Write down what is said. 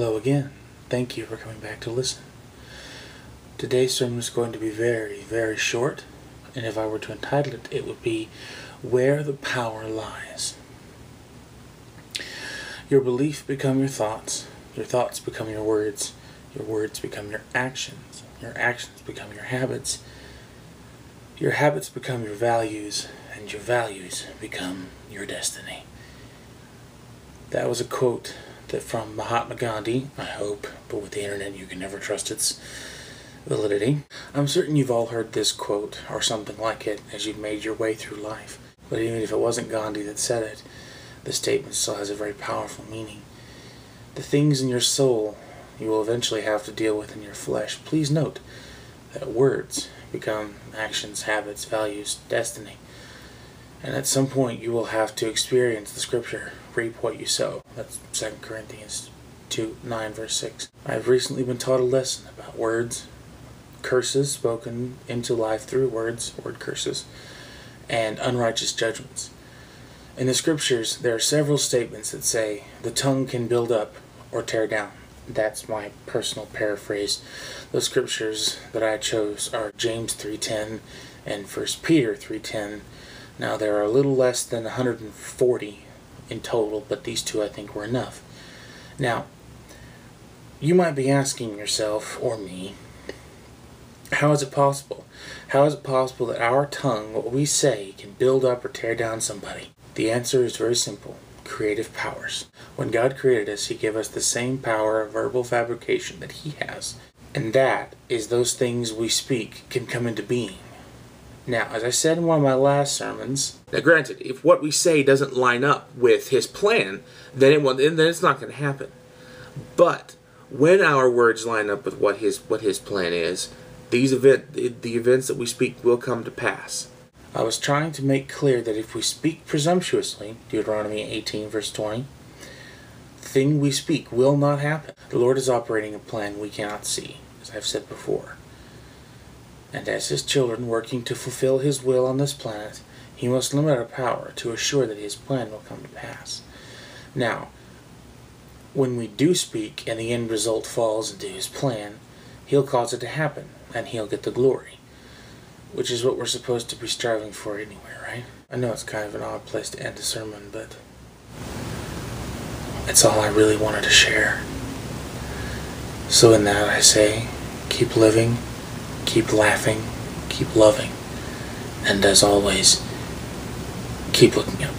Hello again. Thank you for coming back to listen. Today's sermon is going to be very, very short, and if I were to entitle it, it would be Where the Power Lies. Your beliefs become your thoughts, your thoughts become your words, your words become your actions, your actions become your habits, your habits become your values, and your values become your destiny. That was a quote that from Mahatma Gandhi, I hope, but with the internet you can never trust its validity. I'm certain you've all heard this quote or something like it as you've made your way through life. But even if it wasn't Gandhi that said it, the statement still has a very powerful meaning. The things in your soul you will eventually have to deal with in your flesh. Please note that words become actions, habits, values, destiny. And at some point you will have to experience the scripture, reap what you sow. That's 2 Corinthians 2 9 verse 6. I've recently been taught a lesson about words, curses spoken into life through words, word curses, and unrighteous judgments. In the scriptures, there are several statements that say the tongue can build up or tear down. That's my personal paraphrase. Those scriptures that I chose are James 3:10 and 1 Peter 3:10. Now there are a little less than 140 in total, but these two I think were enough. Now, you might be asking yourself or me, how is it possible? How is it possible that our tongue, what we say, can build up or tear down somebody? The answer is very simple creative powers. When God created us, He gave us the same power of verbal fabrication that He has. And that is those things we speak can come into being. Now, as I said in one of my last sermons, now granted, if what we say doesn't line up with His plan, then it won't, then it's not going to happen. But when our words line up with what His what His plan is, these event the events that we speak will come to pass. I was trying to make clear that if we speak presumptuously, Deuteronomy 18, verse 20, the thing we speak will not happen. The Lord is operating a plan we cannot see, as I've said before. And as His children working to fulfill His will on this planet, He must limit our power to assure that His plan will come to pass. Now, when we do speak and the end result falls into His plan, He'll cause it to happen, and He'll get the glory which is what we're supposed to be striving for anyway, right? I know it's kind of an odd place to end a sermon, but it's all I really wanted to share. So, in that, I say keep living, keep laughing, keep loving, and as always, keep looking up.